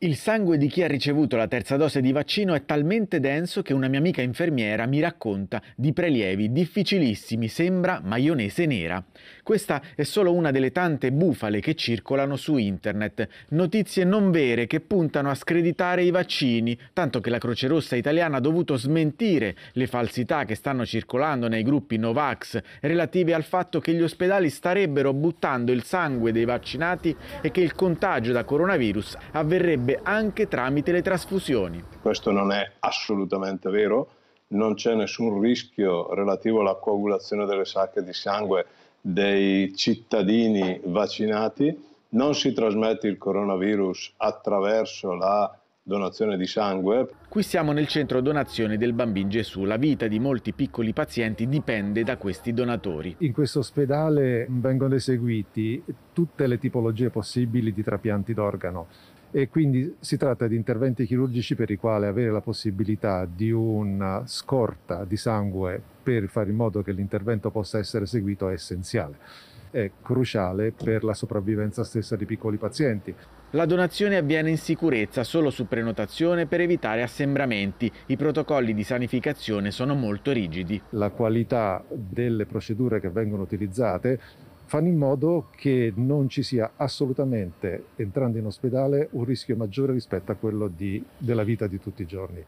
Il sangue di chi ha ricevuto la terza dose di vaccino è talmente denso che una mia amica infermiera mi racconta di prelievi difficilissimi, sembra maionese nera. Questa è solo una delle tante bufale che circolano su internet, notizie non vere che puntano a screditare i vaccini, tanto che la Croce Rossa italiana ha dovuto smentire le falsità che stanno circolando nei gruppi Novax relative al fatto che gli ospedali starebbero buttando il sangue dei vaccinati e che il contagio da coronavirus avverrebbe avverrebbe anche tramite le trasfusioni. Questo non è assolutamente vero, non c'è nessun rischio relativo alla coagulazione delle sacche di sangue dei cittadini vaccinati, non si trasmette il coronavirus attraverso la donazione di sangue. Qui siamo nel centro donazione del Bambin Gesù. La vita di molti piccoli pazienti dipende da questi donatori. In questo ospedale vengono eseguiti tutte le tipologie possibili di trapianti d'organo e quindi si tratta di interventi chirurgici per i quali avere la possibilità di una scorta di sangue per fare in modo che l'intervento possa essere eseguito è essenziale. È cruciale per la sopravvivenza stessa di piccoli pazienti. La donazione avviene in sicurezza solo su prenotazione per evitare assembramenti. I protocolli di sanificazione sono molto rigidi. La qualità delle procedure che vengono utilizzate fanno in modo che non ci sia assolutamente, entrando in ospedale, un rischio maggiore rispetto a quello di, della vita di tutti i giorni.